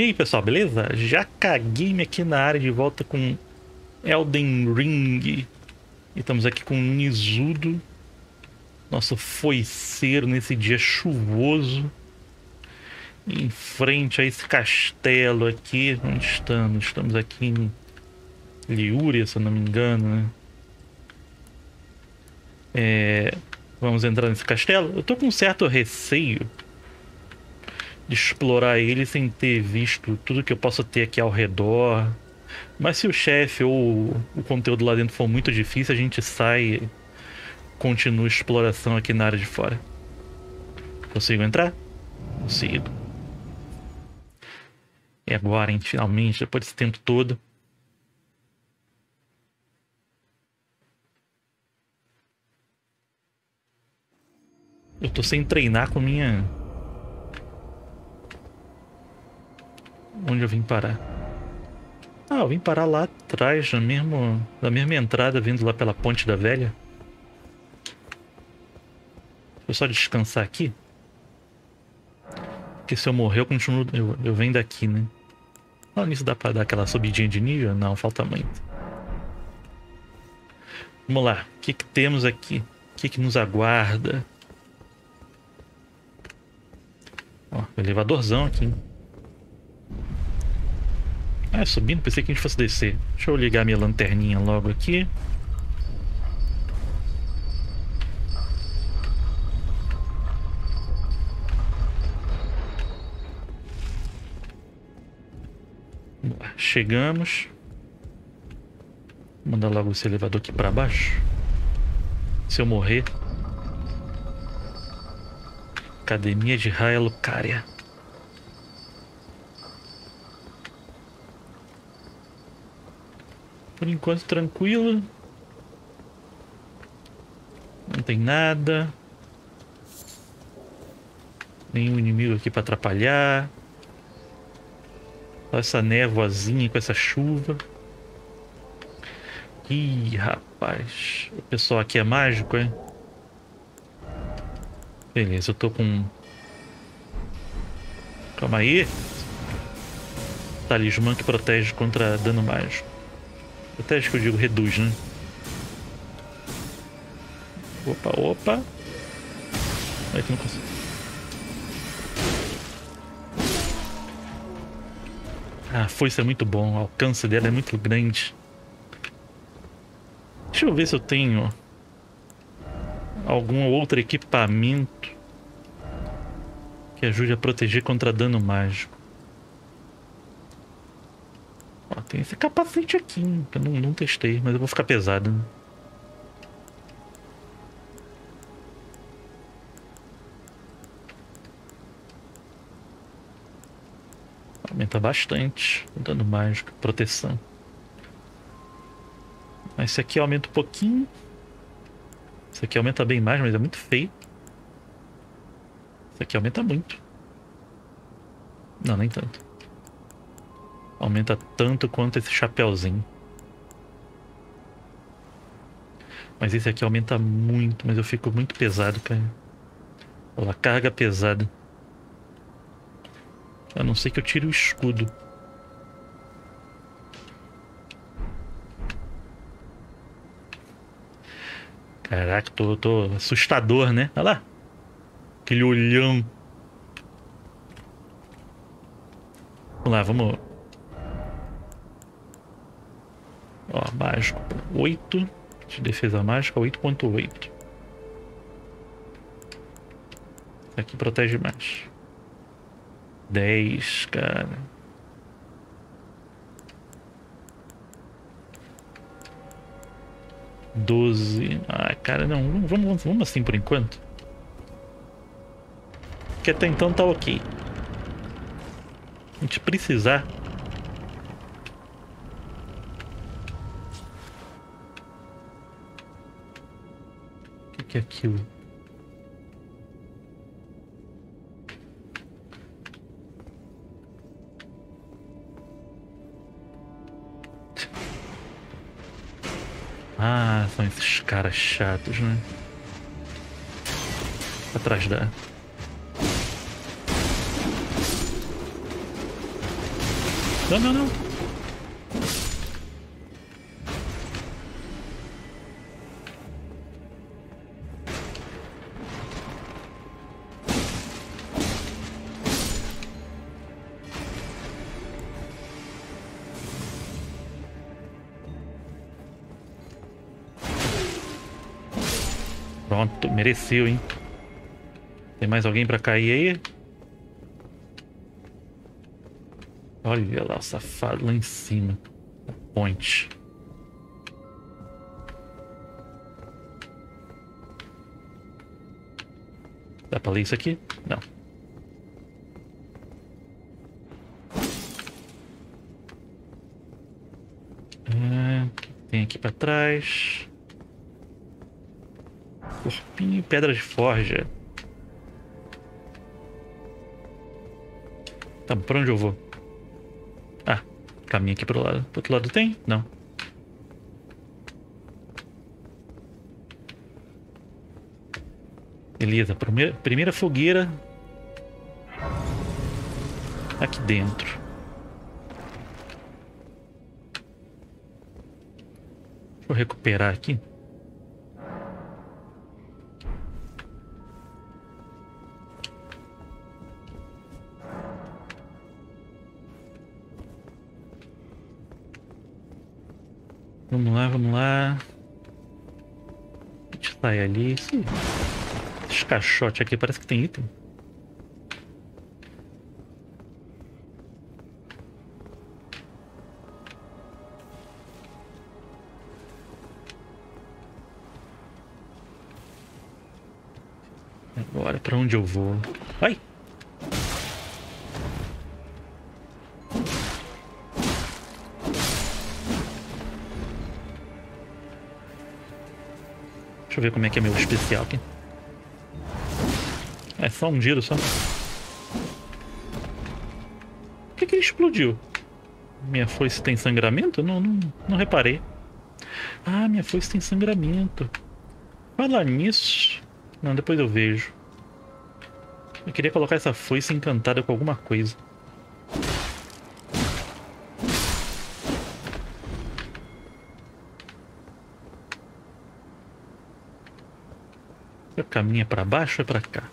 E aí pessoal, beleza? Já caguei-me aqui na área de volta com Elden Ring. E estamos aqui com Nizudo, nosso foiceiro nesse dia chuvoso. Em frente a esse castelo aqui, onde estamos? Estamos aqui em Liúria, se eu não me engano, né? É, vamos entrar nesse castelo. Eu tô com um certo receio explorar ele sem ter visto tudo que eu posso ter aqui ao redor. Mas se o chefe ou o conteúdo lá dentro for muito difícil, a gente sai e continua a exploração aqui na área de fora. Consigo entrar? Consigo. E agora, hein? Finalmente, depois desse tempo todo. Eu tô sem treinar com minha. Onde eu vim parar? Ah, eu vim parar lá atrás, na, mesmo, na mesma entrada, vindo lá pela Ponte da Velha. Deixa eu só descansar aqui. Porque se eu morrer, eu continuo. Eu, eu venho daqui, né? Ah, nisso dá pra dar aquela subidinha de nível? Não, falta muito. Vamos lá. O que, que temos aqui? O que, que nos aguarda? Ó, elevadorzão aqui. Hein? Ah, subindo? Pensei que a gente fosse descer. Deixa eu ligar minha lanterninha logo aqui. Chegamos. Vou mandar logo esse elevador aqui para baixo. Se eu morrer. Academia de Raia Lucaria. Por enquanto tranquilo. Não tem nada. Nenhum inimigo aqui para atrapalhar. Olha essa névoazinha com essa chuva. Ih, rapaz. O pessoal aqui é mágico, é? Beleza, eu tô com... Calma aí. Talismã que protege contra dano mágico. Protege que eu digo reduz, né? Opa, opa. Aí que não consigo. Ah, a força é muito bom, o alcance dela é muito grande. Deixa eu ver se eu tenho algum outro equipamento que ajude a proteger contra dano mágico. Ó, tem esse capacete aqui, que eu não, não testei, mas eu vou ficar pesado. Né? Aumenta bastante o dano mágico, proteção. Mas esse aqui aumenta um pouquinho. Esse aqui aumenta bem mais, mas é muito feio. Esse aqui aumenta muito. Não, nem tanto. Aumenta tanto quanto esse chapéuzinho. Mas esse aqui aumenta muito, mas eu fico muito pesado, cara. Olha lá, carga pesada. A não ser que eu tire o escudo. Caraca, tô, tô assustador, né? Olha lá. Aquele olhão. Vamos lá, vamos. Ó, mágico. 8 de defesa mágica, 8.8. Aqui protege mais. 10, cara. Doze. Ah, cara, não. Vamos, vamos, vamos assim por enquanto. Porque até então tá ok. A gente precisar. Que, aquilo? Ah, são esses caras chatos, né? Atrás da. Não, não, não. Mereceu, hein? Tem mais alguém pra cair aí? Olha lá o safado lá em cima. Ponte. Dá pra ler isso aqui? Não. É, tem aqui pra trás. Corpinho, pedra de forja. Tá, pra onde eu vou? Ah, caminho aqui pro lado. Pro outro lado tem? Não. Beleza, primeira, primeira fogueira. Aqui dentro. Deixa eu recuperar aqui. Vamos lá, vamos lá. Sai ali. Esse, esses caixotes aqui parece que tem item. Agora, pra onde eu vou? Ai! Eu ver como é que é meu especial aqui. É só um giro só. Por que, que ele explodiu? Minha foice tem sangramento? Não, não, não reparei. Ah, minha foice tem sangramento. Falar nisso. Não, depois eu vejo. Eu queria colocar essa foice encantada com alguma coisa. É pra baixo ou é pra cá?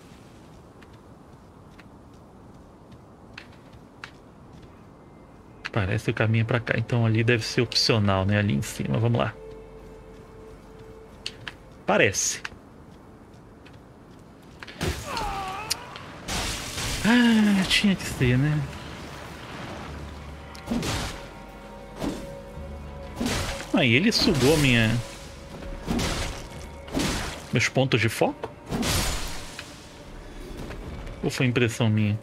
Parece que o caminho pra cá. Então ali deve ser opcional, né? Ali em cima. Vamos lá. Parece. Ah, tinha que ser, né? Aí ele sugou minha meus pontos de foco? Ou foi impressão minha?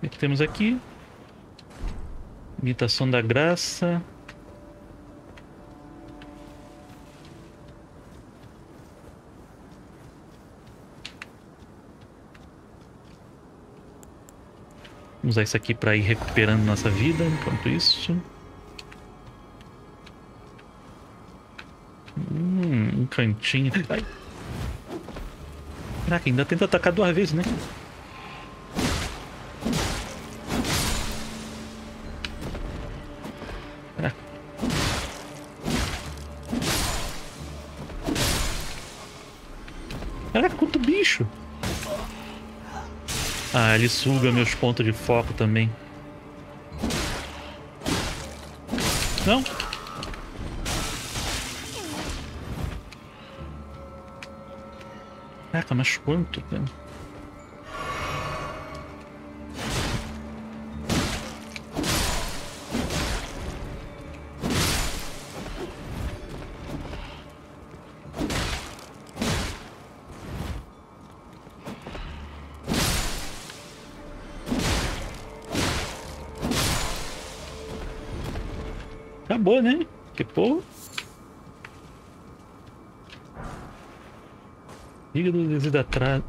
O que temos aqui? Imitação da graça. Vamos usar isso aqui para ir recuperando nossa vida enquanto isso. Cantinho. Ai. Caraca, ainda tenta atacar duas vezes, né? Caraca. Caraca, quanto bicho! Ah, ele suga meus pontos de foco também. Não? Caraca, mas quanto, cara?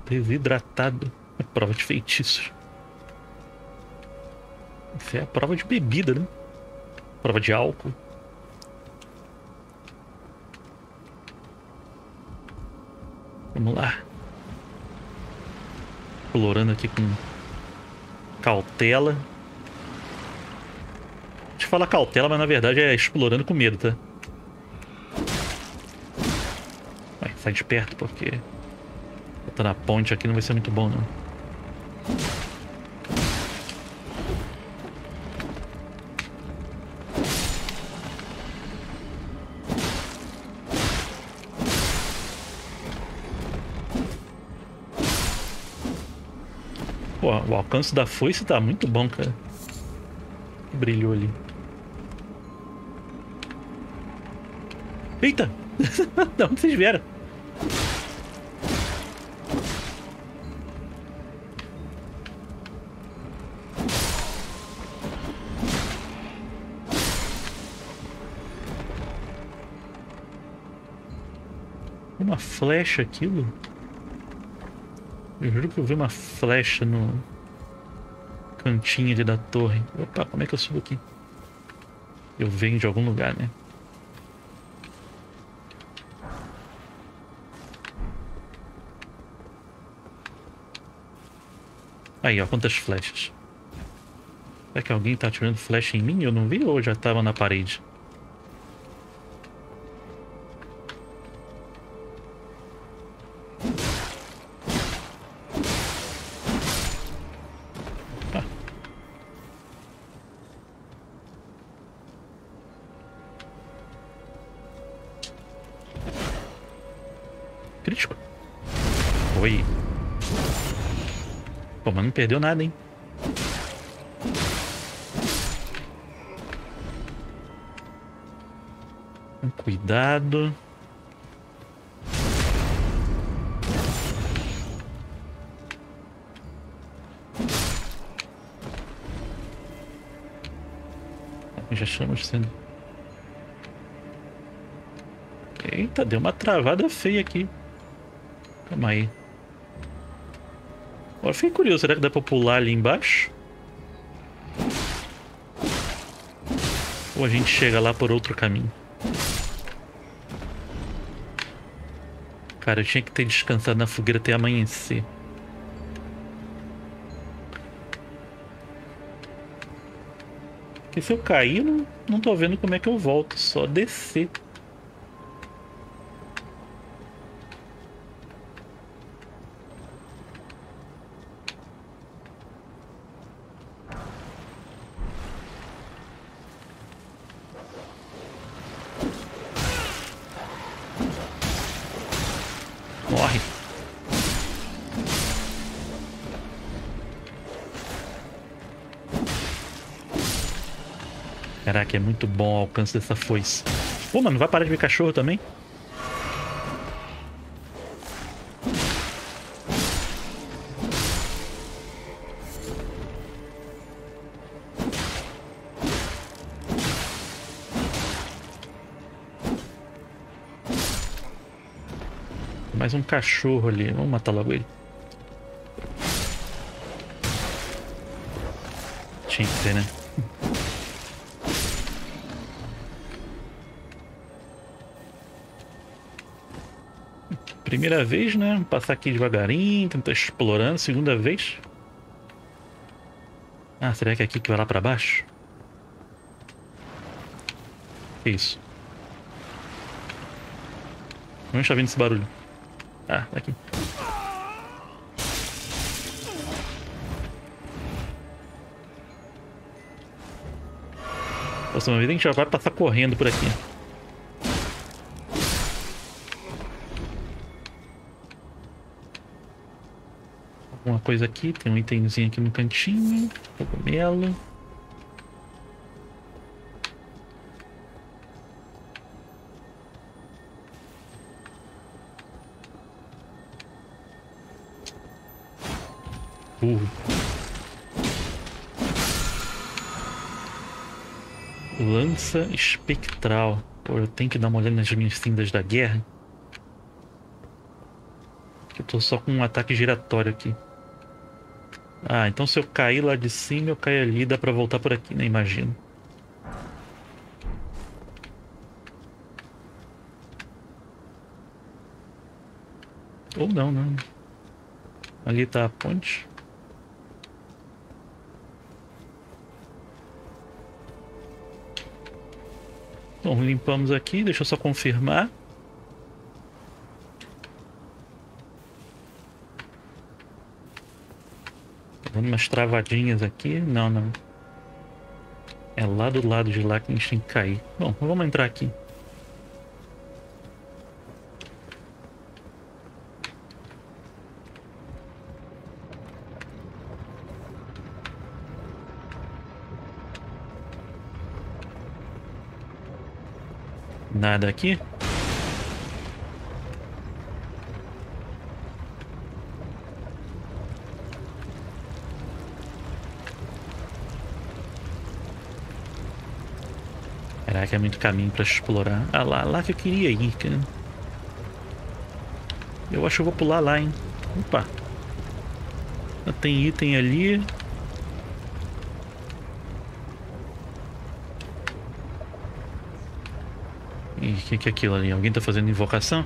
Desidratado. É prova de feitiço. Isso é a prova de bebida, né? Prova de álcool. Vamos lá. Explorando aqui com cautela. A gente fala cautela, mas na verdade é explorando com medo, tá? Vai, sai de perto, porque... Botar na ponte aqui não vai ser muito bom, não. Pô, o alcance da foice tá muito bom, cara. Brilhou ali. Eita! de onde vocês vieram? Uma flecha aquilo? Eu juro que eu vi uma flecha no cantinho ali da torre. Opa, como é que eu subo aqui? Eu venho de algum lugar, né? Aí, ó, quantas flechas. Será que alguém tá atirando flecha em mim? Eu não vi ou já tava na parede? Perdeu nada, hein? Cuidado. Já estamos sendo. Eita, deu uma travada feia aqui. Calma aí. Agora fiquei curioso, será que dá pra pular ali embaixo? Ou a gente chega lá por outro caminho? Cara, eu tinha que ter descansado na fogueira até amanhecer. Porque se eu cair, não, não tô vendo como é que eu volto. Só descer. Muito bom o alcance dessa foice. Pô, mano, vai parar de ver cachorro também? Mais um cachorro ali. Vamos matar logo ele. Tinha que ter, né? Primeira vez, né? Passar aqui devagarinho, tentar explorando. Segunda vez. Ah, será que é aqui que vai lá pra baixo? Que isso? Onde está vindo esse barulho? Ah, daqui. Próxima vez a gente já vai passar correndo por aqui. Coisa aqui. Tem um itemzinho aqui no cantinho. Cogumelo. Uh. Lança espectral. Pô, eu tenho que dar uma olhada nas minhas cindas da guerra. Eu tô só com um ataque giratório aqui. Ah, então se eu cair lá de cima, eu caio ali, dá pra voltar por aqui, né? Imagino. Ou não, não. Ali tá a ponte. Bom, limpamos aqui, deixa eu só confirmar. Dando umas travadinhas aqui. Não, não. É lá do lado de lá que a gente tem que cair. Bom, vamos entrar aqui. Nada aqui? Caraca, é muito caminho pra explorar. Ah, lá, lá que eu queria ir, cara. Eu acho que eu vou pular lá, hein. Opa. Tem item ali. E o que, que é aquilo ali? Alguém tá fazendo invocação?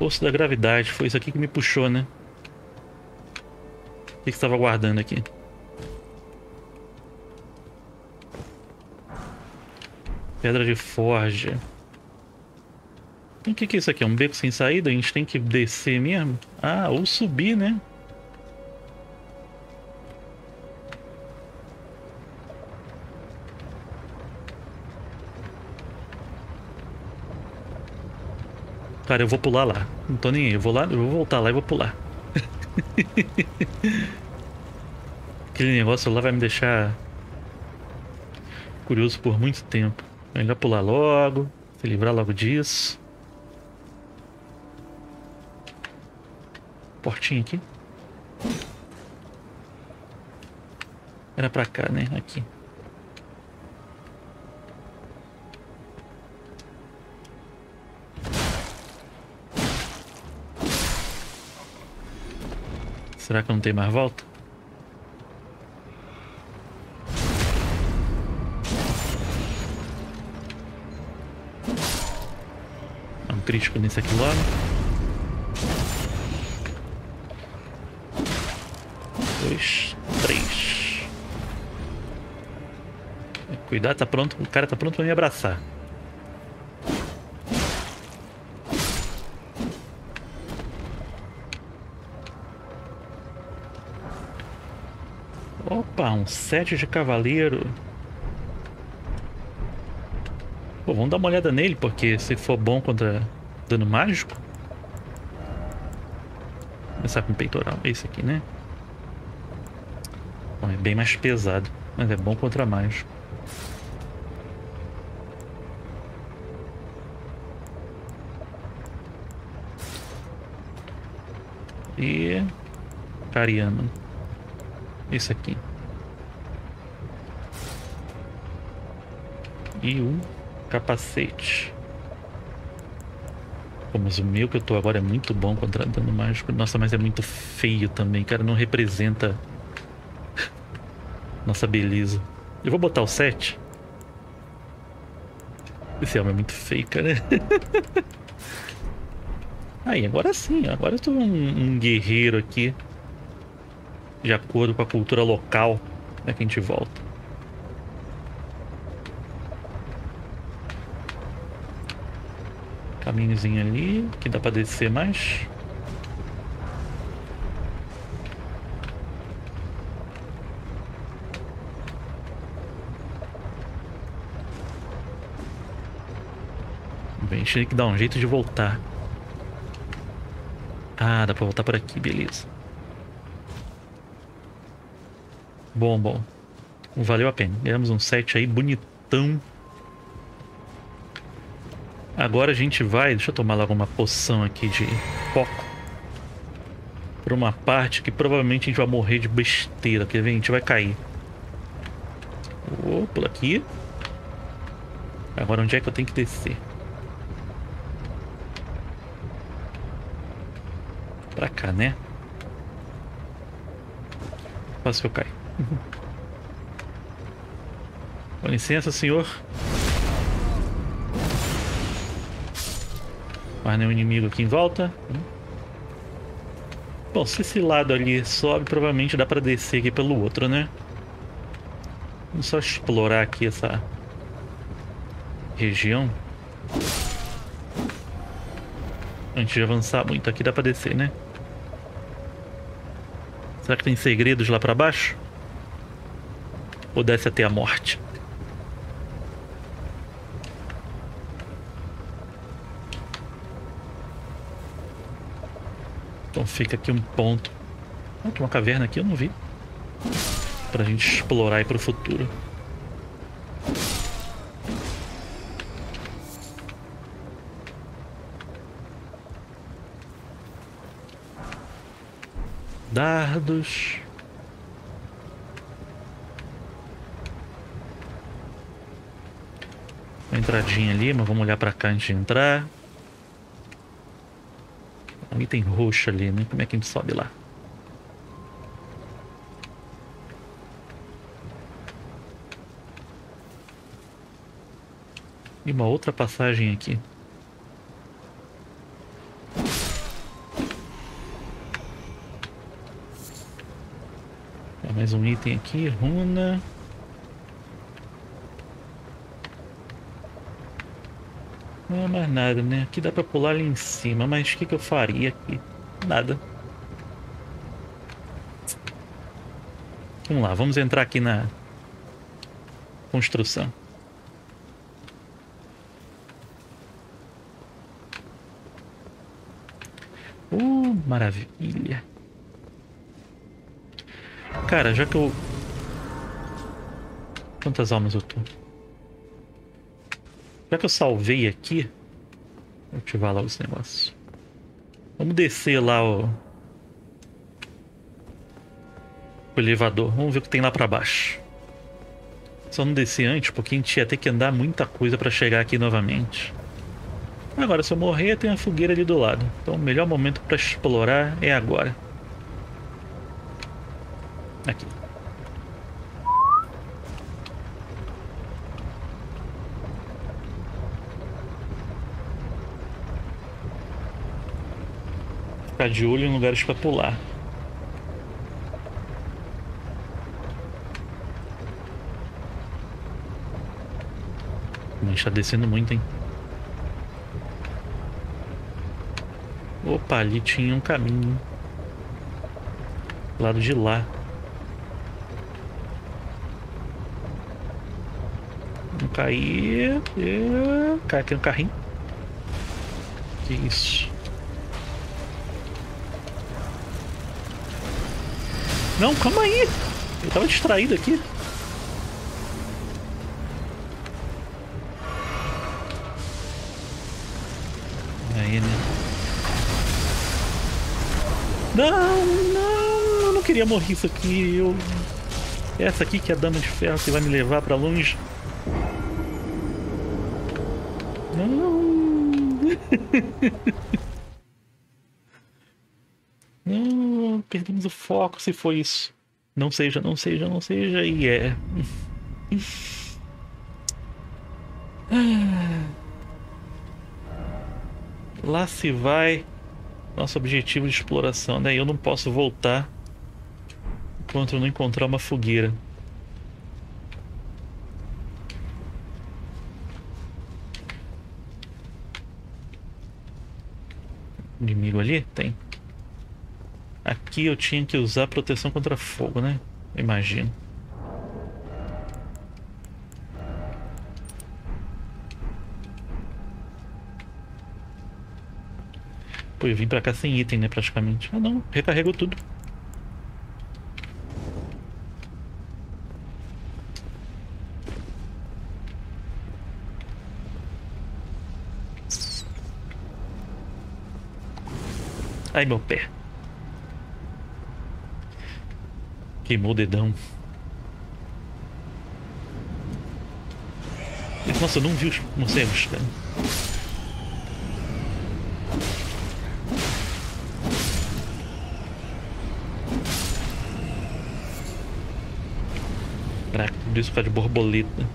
Força da gravidade, foi isso aqui que me puxou, né? O que, estava guardando aqui? Pedra de forja. O que, que é isso aqui? É um beco sem saída? A gente tem que descer mesmo? Ah, ou subir, né? Cara, eu vou pular lá. Não tô nem aí. Eu vou lá, eu vou voltar lá e vou pular. Aquele negócio lá vai me deixar curioso por muito tempo. Melhor pular logo, se livrar logo disso. Portinha aqui. Era pra cá, né? Aqui. Será que não tem mais volta? É um crítico nesse aqui logo. Dois, três. Cuidado, tá pronto. O cara tá pronto pra me abraçar. Opa, um sete de cavaleiro. Pô, vamos dar uma olhada nele, porque se for bom contra dano mágico... Começar com o peitoral. Esse aqui, né? Bom, é bem mais pesado, mas é bom contra mágico. E... Cariano. Esse aqui. E um capacete. Pô, mas o meu que eu tô agora é muito bom contra dano mágico. Nossa, mas é muito feio também, cara. Não representa nossa beleza. Eu vou botar o 7. Esse alma é muito feio, cara. Aí, agora sim. Agora eu tô um, um guerreiro aqui de acordo com a cultura local é que a gente volta. Caminhozinho ali, que dá pra descer mais. Bem, a gente tem que dar um jeito de voltar. Ah, dá pra voltar por aqui, beleza. Bom, bom. Valeu a pena. Ganhamos um set aí bonitão. Agora a gente vai... Deixa eu tomar logo uma poção aqui de foco. Por uma parte que provavelmente a gente vai morrer de besteira. Quer ver? A gente vai cair. Oh, pula aqui. Agora onde é que eu tenho que descer? Pra cá, né? Quase que eu caio. Com licença, senhor. Mais nenhum inimigo aqui em volta. Bom, se esse lado ali sobe, provavelmente dá pra descer aqui pelo outro, né? Vamos só explorar aqui essa região. Antes de avançar muito aqui, dá pra descer, né? Será que tem segredos lá pra baixo? Ou desce até a morte? Então fica aqui um ponto. Ah, tem uma caverna aqui, eu não vi. Pra gente explorar aí pro futuro. Dardos. Entradinha ali, mas vamos olhar pra cá antes de entrar. Um item roxo ali, né? Como é que a gente sobe lá? E uma outra passagem aqui. mais um item aqui, runa. Não é mais nada, né? Aqui dá pra pular ali em cima, mas o que, que eu faria aqui? Nada. Vamos lá, vamos entrar aqui na construção. Uh, maravilha. Cara, já que eu... Quantas almas eu tô? Já que eu salvei aqui... Vou ativar lá os negócios. Vamos descer lá o... O elevador. Vamos ver o que tem lá pra baixo. Só não descer antes, porque a gente ia ter que andar muita coisa pra chegar aqui novamente. Agora, se eu morrer, tem a fogueira ali do lado. Então o melhor momento pra explorar é agora. Aqui. Ficar de olho em lugares para pular. Mas está descendo muito, hein? Opa, ali tinha um caminho. Lado de lá. cair. E... Cai aqui no carrinho. Que isso. Não, calma aí. Eu tava distraído aqui. Aí, né? Não, não, eu não queria morrer isso aqui. Eu... Essa aqui que é a dama de ferro que vai me levar pra longe. não, perdemos o foco se foi isso. Não seja, não seja, não seja, e é. Lá se vai nosso objetivo de exploração, né? Eu não posso voltar enquanto eu não encontrar uma fogueira. inimigo ali? Tem. Aqui eu tinha que usar proteção contra fogo, né? Imagino. Pô, eu vim pra cá sem item, né, praticamente. Ah, não. Recarregou tudo. Ai, meu pé. Queimou o dedão. Nossa, eu não vi os morcegos, cara. Caraca, tudo isso ficar de borboleta.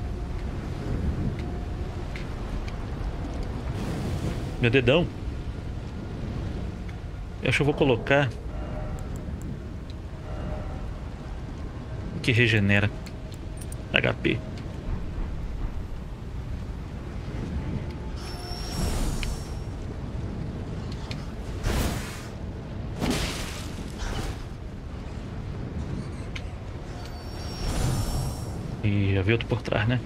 Meu dedão. Eu acho que eu vou colocar. Que regenera HP. E vi outro por trás, né?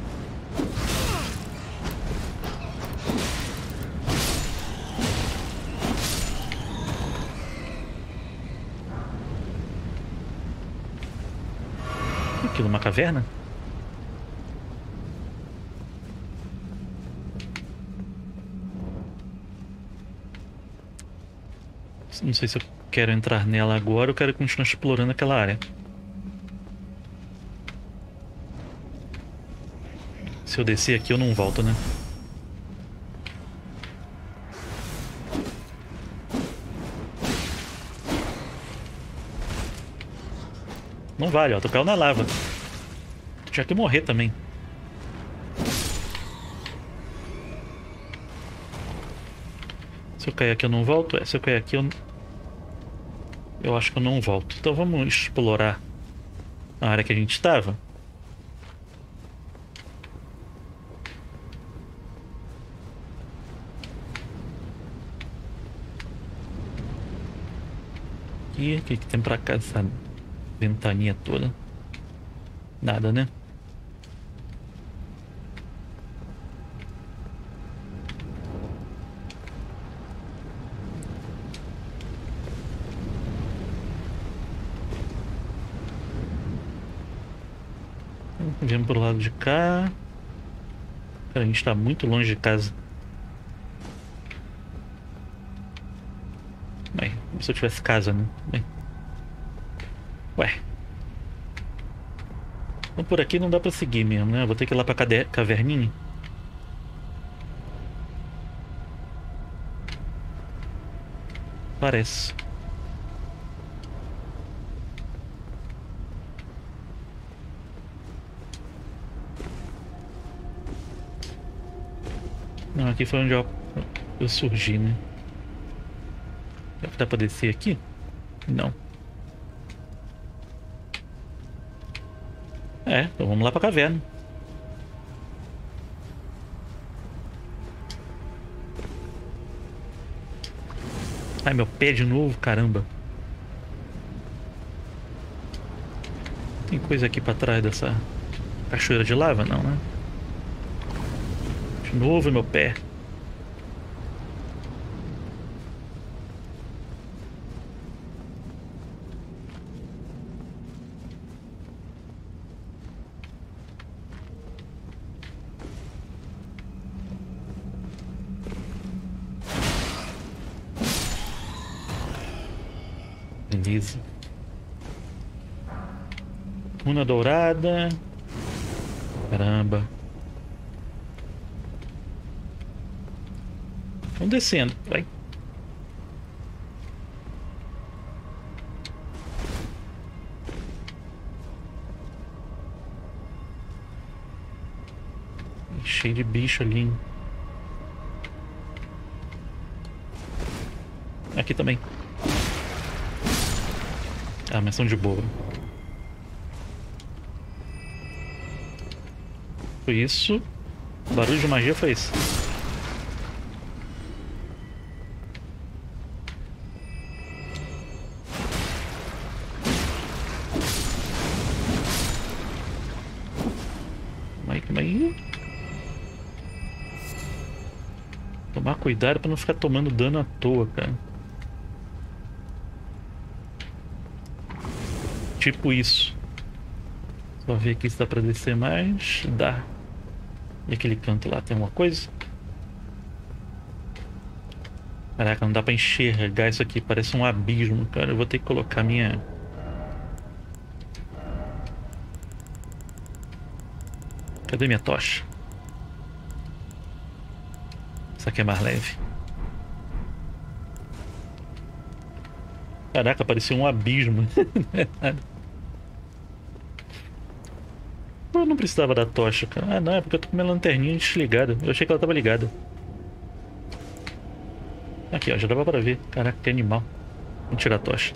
Aquilo, uma caverna? Não sei se eu quero entrar nela agora ou quero continuar explorando aquela área. Se eu descer aqui, eu não volto, né? Não vale, ó. Tu caiu na lava. Tu tinha que morrer também. Se eu cair aqui, eu não volto? É, se eu cair aqui, eu... Eu acho que eu não volto. Então vamos explorar a área que a gente estava. Aqui, o que, que tem pra cá? Essa ventaninha toda. Nada, né? Viemos pro lado de cá. a gente tá muito longe de casa. Bem, se eu tivesse casa, né? Bem. Ué. Então por aqui não dá pra seguir mesmo, né? Vou ter que ir lá pra caverninha. Parece. Não, aqui foi onde eu, eu surgi, né? Dá pra descer aqui? Não. É, então vamos lá pra caverna. Ai, meu pé de novo, caramba. Tem coisa aqui pra trás dessa cachoeira de lava? Não, né? De novo meu pé. Beleza. Runa dourada. Caramba. Vamos descendo, vai. Cheio de bicho ali. Aqui também. Ah, mas são de boa. Foi isso. O barulho de magia foi isso. Calma aí. Tomar cuidado pra não ficar tomando dano à toa, cara. Tipo isso. Só ver aqui se dá pra descer mais. Dá. E aquele canto lá tem alguma coisa? Caraca, não dá pra enxergar isso aqui, parece um abismo, cara. Eu vou ter que colocar minha... Cadê minha tocha? Essa aqui é mais leve. Caraca, parecia um abismo. Eu não precisava da tocha, cara. Ah, não, é porque eu tô com minha lanterninha desligada. Eu achei que ela tava ligada. Aqui, ó, já dava pra ver. Caraca, que animal. Vamos tirar a tocha.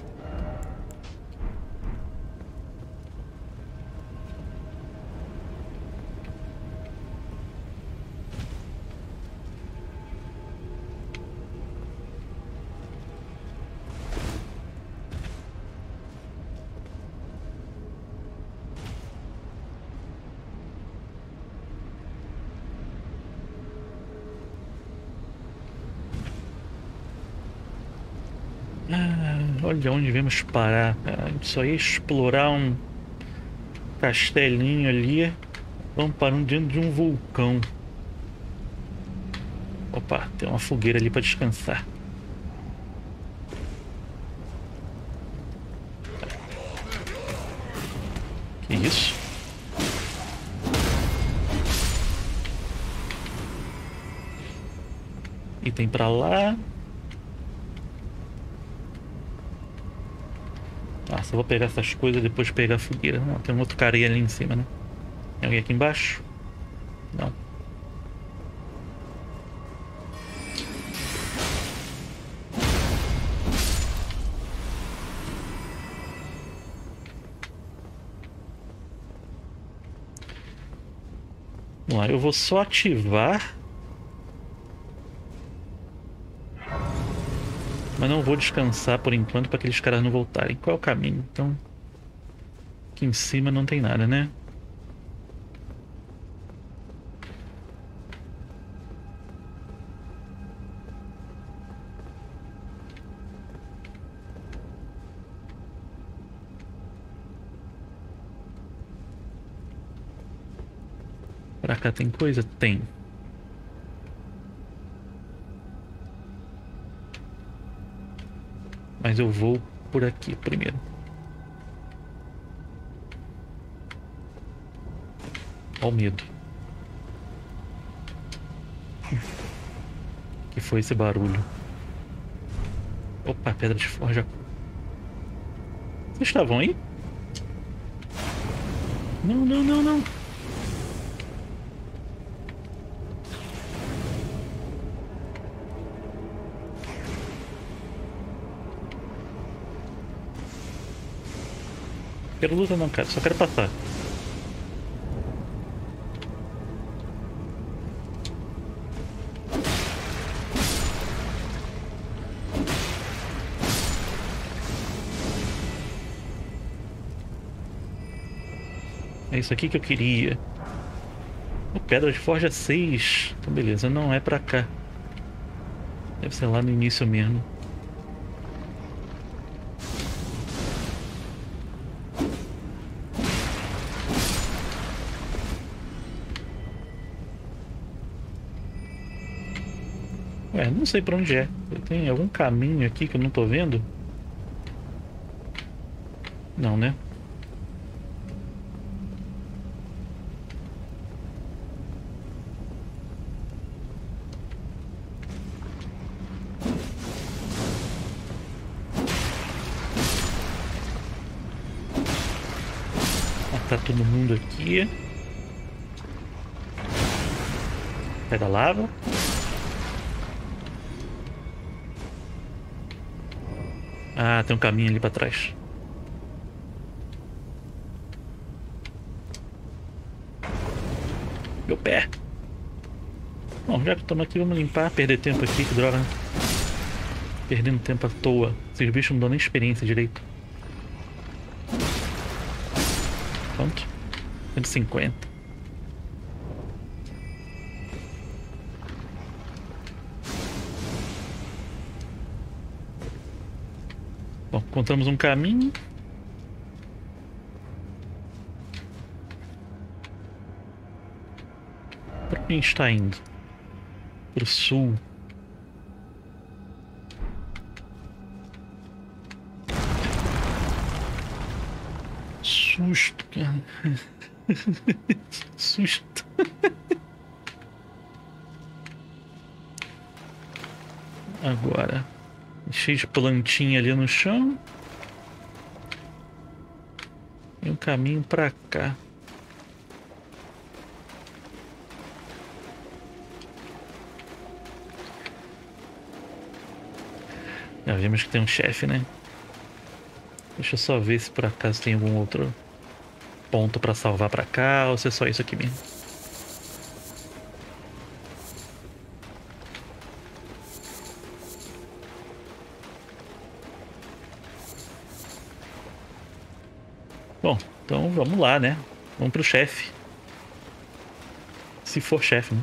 Olha onde viemos parar. A gente só ia explorar um castelinho ali. Vamos parando dentro de um vulcão. Opa, tem uma fogueira ali para descansar. Que isso? Item para lá. Só vou pegar essas coisas e depois pegar a fogueira. Não, tem um outro cara ali em cima, né? Tem alguém aqui embaixo? Não. Vamos lá, eu vou só ativar Mas não vou descansar por enquanto para aqueles caras não voltarem. Qual é o caminho? Então... Aqui em cima não tem nada, né? Pra cá tem coisa? Tem. Mas eu vou por aqui primeiro. Olha o medo. que foi esse barulho? Opa, pedra de forja. Vocês estavam aí? Não, não, não, não. Quero luta não, cara. Só quero passar. É isso aqui que eu queria. O Pedra de Forja 6. Então beleza, não é pra cá. Deve ser lá no início mesmo. Ué, não sei pra onde é. Tem algum caminho aqui que eu não tô vendo? Não, né? Tá todo mundo aqui. Pega lava. Ah, tem um caminho ali pra trás. Meu pé. Bom, já que estamos aqui, vamos limpar, perder tempo aqui, que droga. Né? Perdendo tempo à toa. Esses bichos não dão nem experiência direito. Quanto? 150. Encontramos um caminho. Para quem está indo? Para o sul. Susto, cara. Susto. Agora cheio de plantinha ali no chão. E um caminho pra cá. Já vimos que tem um chefe, né? Deixa eu só ver se por acaso tem algum outro ponto pra salvar pra cá ou se é só isso aqui mesmo. Então vamos lá, né? Vamos pro chefe. Se for chefe, né?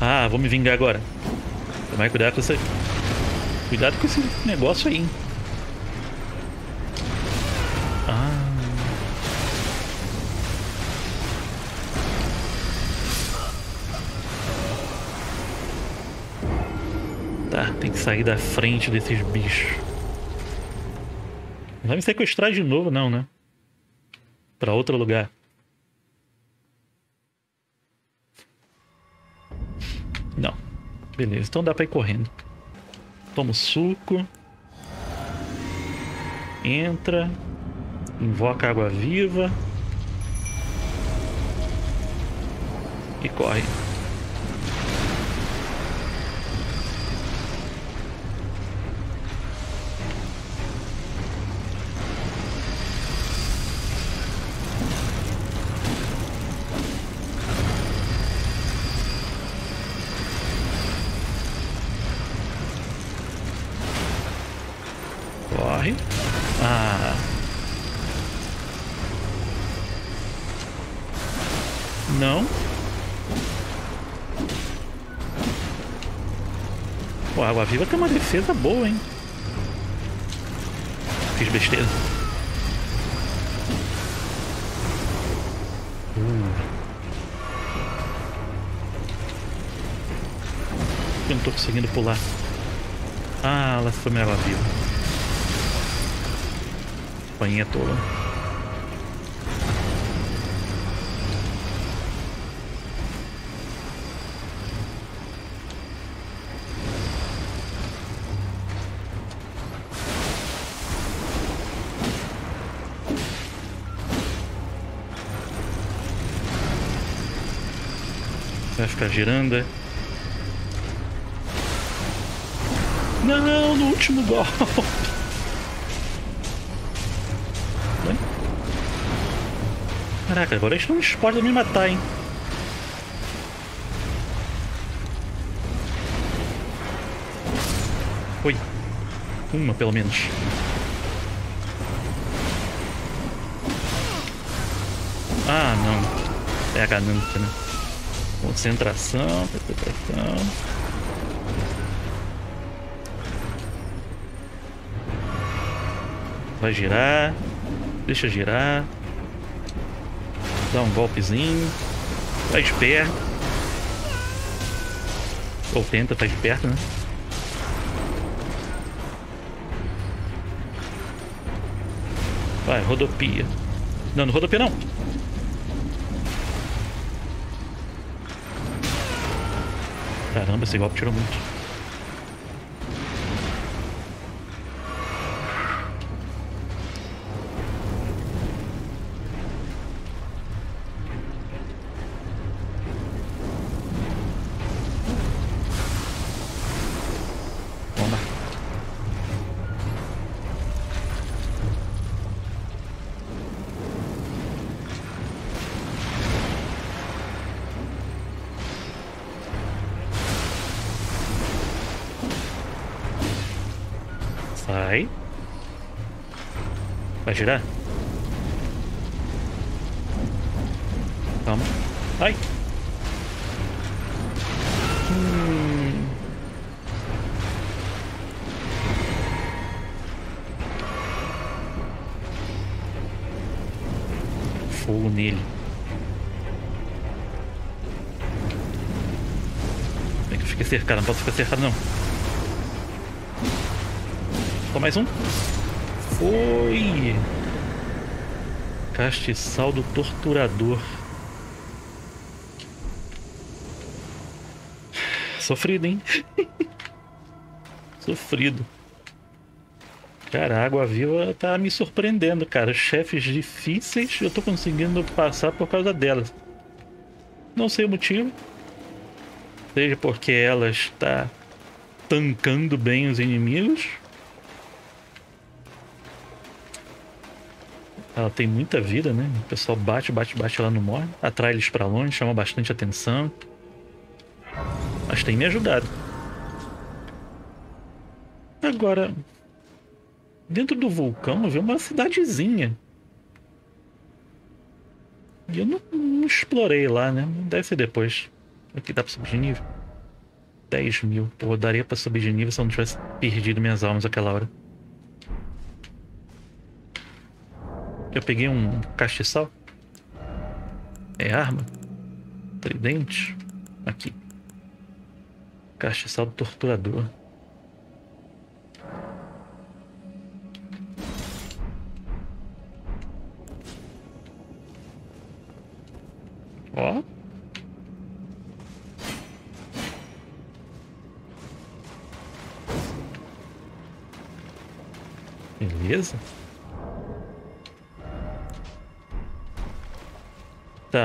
Ah, vou me vingar agora. Tomar cuidado com essa... Cuidado com esse negócio aí, hein? Sair da frente desses bichos. Não vai me sequestrar de novo, não, né? Pra outro lugar. Não. Beleza, então dá pra ir correndo. Toma o suco. Entra. Invoca água viva. E corre. Água viva tem uma defesa boa, hein? Fiz besteira. Uh. Eu não tô conseguindo pular. Ah, ela foi minha viva. Painha tola. Girando, é? Não, no último golpe. Caraca, agora eles não podem me matar, hein? Oi. Uma, pelo menos. Ah, não. É a ganância, né? Concentração, concentração. Vai girar. Deixa girar. Dá um golpezinho. Tá esperto. Ou tenta, tá esperto, né? Vai, rodopia. Não, não rodopia não. Caramba, esse golpe tirou muito. atirar? Calma. Ai! Hum. Fogo nele. Tem é que eu fiquei cercado? Não posso ficar cercado, não. Só mais um. Foi! Castiçal do Torturador. Sofrido, hein? Sofrido. Cara, a Água Viva tá me surpreendendo, cara. Chefes difíceis eu tô conseguindo passar por causa delas. Não sei o motivo. Seja porque ela está tancando bem os inimigos. Ela tem muita vida, né? O pessoal bate, bate, bate, ela não morre. Atrai eles para longe, chama bastante atenção. Mas tem me ajudado. Agora, dentro do vulcão vi uma cidadezinha. E eu não, não, explorei lá, né? Deve ser depois. Aqui dá pra subir de nível. 10 mil. Pô, daria pra subir de nível se eu não tivesse perdido minhas almas aquela hora. Eu peguei um castiçal. É arma? Tridente? Aqui. Castiçal do torturador.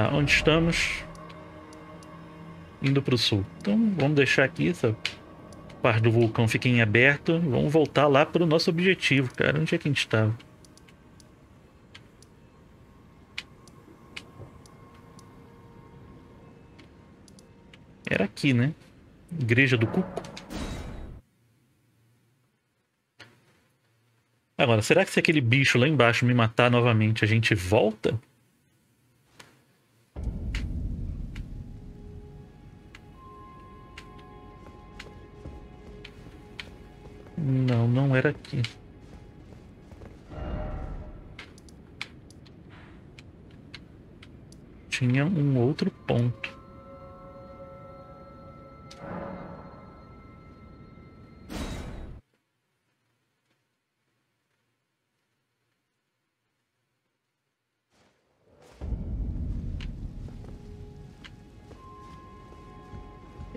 Tá, onde estamos? Indo para o sul. Então vamos deixar aqui essa parte do vulcão fica em aberto. Vamos voltar lá para o nosso objetivo, cara. Onde é que a gente estava? Era aqui, né? Igreja do Cuco. Agora, será que se aquele bicho lá embaixo me matar novamente, a gente volta? Era aqui. Tinha um outro ponto.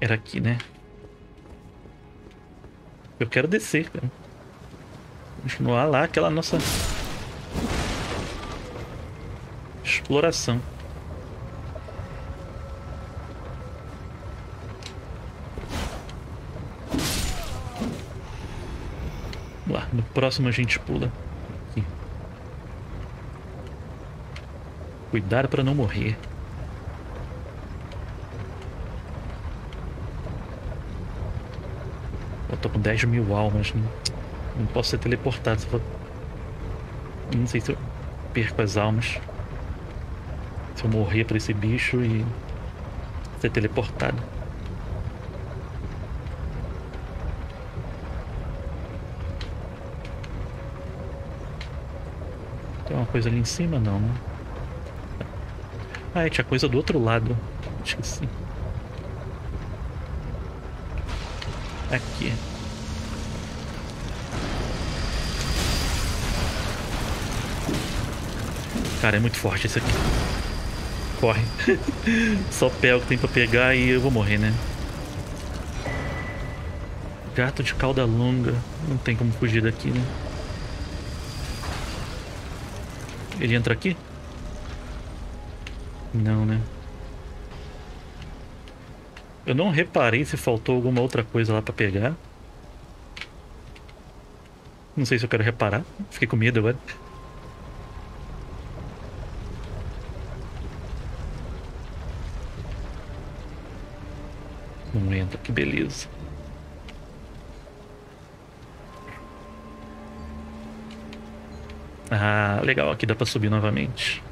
Era aqui, né? Eu quero descer, cara. Continuar lá aquela nossa exploração. Vamos lá, no próximo a gente pula. Aqui. Cuidado para não morrer. Eu tô com 10 mil almas. Não, não posso ser teleportado. Não sei se eu perco as almas. Se eu morrer pra esse bicho e ser teleportado. Tem uma coisa ali em cima? Não, né? Ah, tinha coisa do outro lado. Esqueci. Aqui. Cara, é muito forte esse aqui. Corre. Só pé o que tem pra pegar e eu vou morrer, né? Gato de cauda longa. Não tem como fugir daqui, né? Ele entra aqui? Não, né? Eu não reparei se faltou alguma outra coisa lá pra pegar. Não sei se eu quero reparar. Fiquei com medo agora. Não entra, que beleza. Ah, legal, aqui dá pra subir novamente.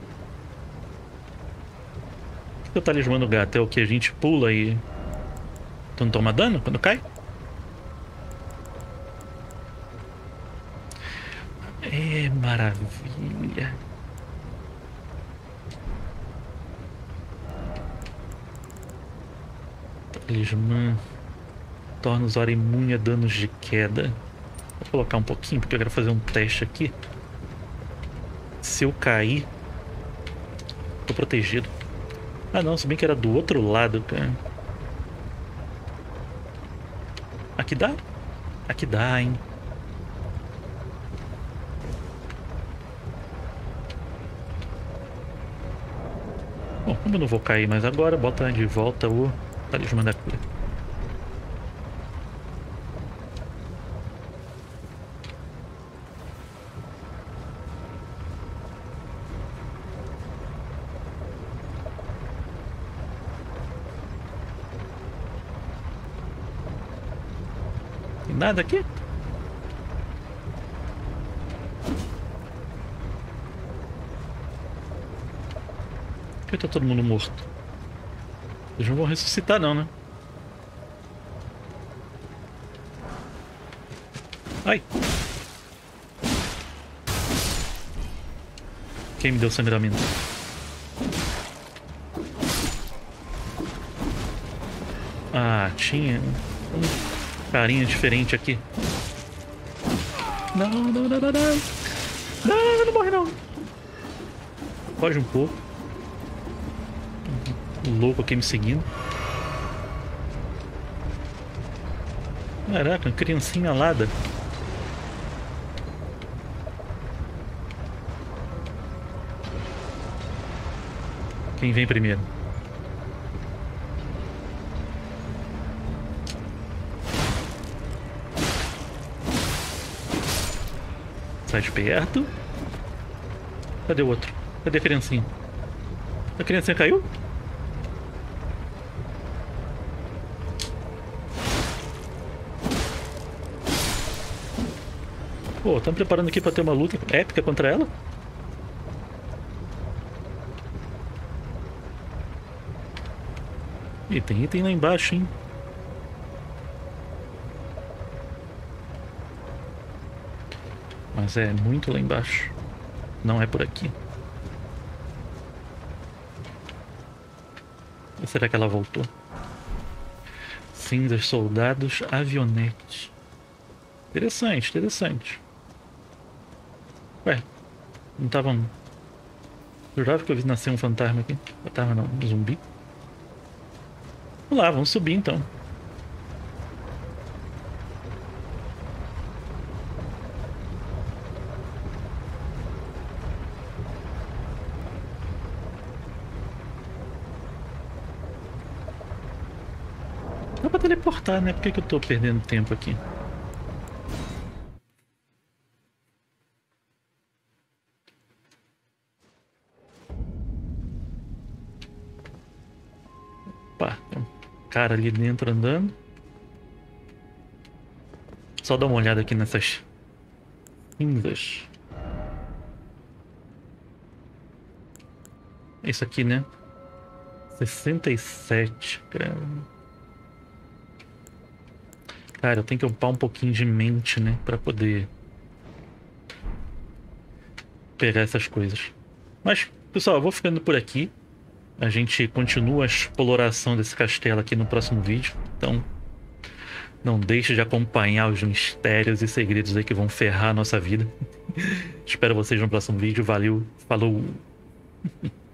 O talismã do gato? É o que a gente pula e... Tu não toma dano quando cai? É maravilha. Talismã. Torna o usuário imune a danos de queda. Vou colocar um pouquinho, porque eu quero fazer um teste aqui. Se eu cair, tô protegido. Ah não, se bem que era do outro lado, cara. Aqui dá? Aqui dá, hein? Bom, como eu não vou cair mais agora, bota de volta o talismã da cura. Tem nada aqui? Por que tá todo mundo morto? Eles não vão ressuscitar não, né? Ai! Quem me deu sangramento? Ah, tinha um carinha diferente aqui. Não, não, não, não, não. Não, não morre não. Foge um pouco louco aqui me seguindo. Caraca, criancinha alada. Quem vem primeiro? Sai de perto. Cadê o outro? Cadê a criancinha? A criancinha caiu? Pô, estamos preparando aqui para ter uma luta épica contra ela? E tem item lá embaixo, hein? Mas é muito lá embaixo. Não é por aqui. Ou será que ela voltou? Cinzas, soldados, avionete. Interessante, interessante. Ué, não tava. Jurava que eu vi nascer um fantasma aqui. Fantasma não, um zumbi. Vamos lá, vamos subir então. Dá pra teleportar, né? Por que, que eu tô perdendo tempo aqui? Cara ali dentro andando. Só dar uma olhada aqui nessas cinzas. Isso aqui, né? 67, cara. Cara, eu tenho que upar um pouquinho de mente, né? Pra poder pegar essas coisas. Mas, pessoal, eu vou ficando por aqui. A gente continua a exploração desse castelo aqui no próximo vídeo. Então, não deixe de acompanhar os mistérios e segredos aí que vão ferrar a nossa vida. Espero vocês no próximo vídeo. Valeu, falou!